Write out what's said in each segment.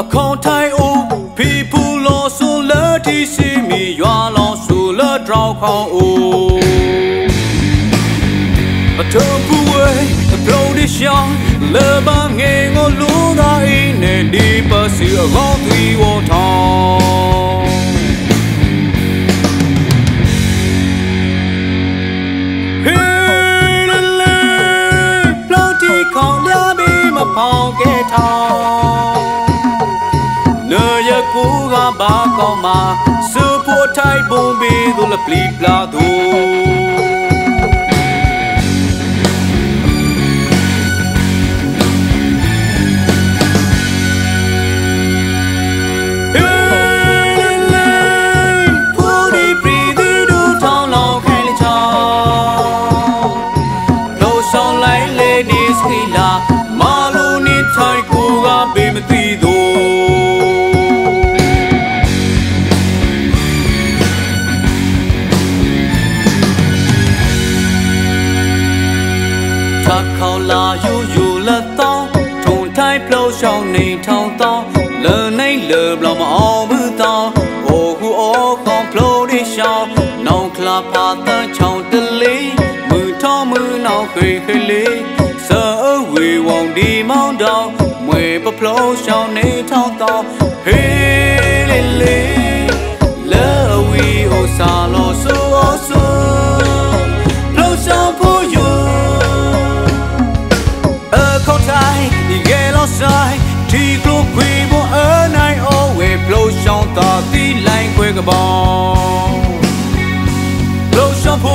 အခေါ်ထိုင်အိုဖီဖူလောဆိုလတီစီမီရွာလောဆိုလဒရောင်းခေါအိုအထုံးပူဝဲအပလိုဒီရှောင်းလေဘာငေငိုလူသာအင်းနဲ့ဒီပစီအကောင်းသွီဝထောင်း စဖို့ထိုက်ပုံပြီးသူလပလီပလာသူမာ ယူယူလက်သောထုံထိုင်ပလောရှောင်းနေထောင်သောလနေလဘလမအောင်ဘူးသောအိုခုအောကောင်ဖလိုရီရှောင်းနောင်ကလာပါတချောင်းတလေးမူထောမူနောက်ခေခေလေးစအဝေဝောင်ဒီမောင်းတော်မွေပဖလိုရှောင်းနေထောင်သောဟေးလေးလေး line kwe ga bon blow shon po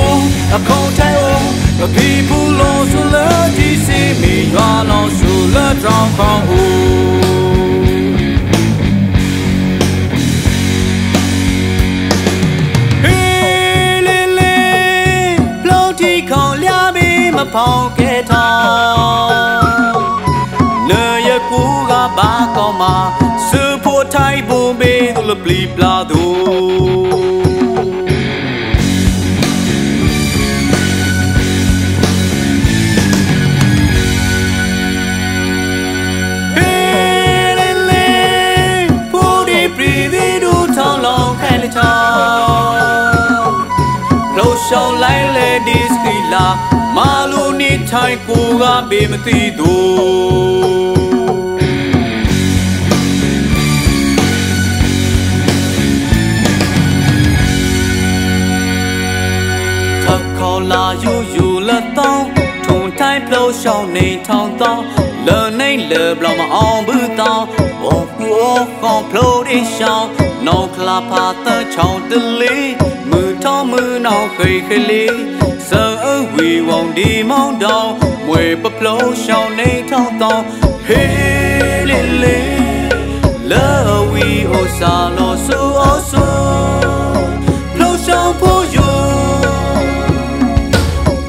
a contai o the people lo so la ti see me ya lo so la drown kong o ဖောင်းခဲ့ထောင်း လာမာလူနေထိုင်ကိုကဘေးမသိတို့လာယိုယိုလက်တော့ထုံတိုင်းပလို့ရှောင်းနေထောင်းတော့လနေလေဘလမအောင်ဘူးတော့ဘောဘောကောင်ပလို့ရရှောင်းနောက်ကလာပါတဲ့ချောင်းတလေးမူတော်မူနောက်ခေခေလေး ဒီမောင်းတောင်မွေပပလုံးရှောင်းနေထောင်းတောင်ဟေးလေးလေးလာဝီဟိုစာလို့ဆိုအောဆိုပလုံးရှောင်းဖို့ယူ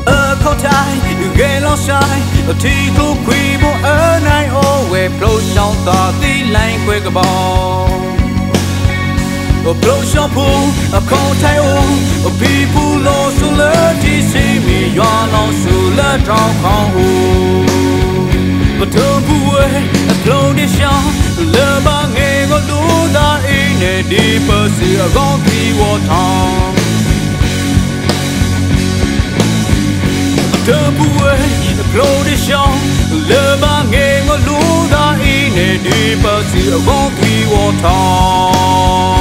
အခုတိုင်းဂေလောဆိုင်အထီကိုခွေဖို့အနိုင်အိုဝဲပလုံးရှောင်းတာတီလိုင်းခွေကပောင်း a blow shampoo a cold tail a people blow the shot le ba nge go lu da in a deep sea a go be water to bu way a blow the shot le ba nge go lu da in a deep sea a go be water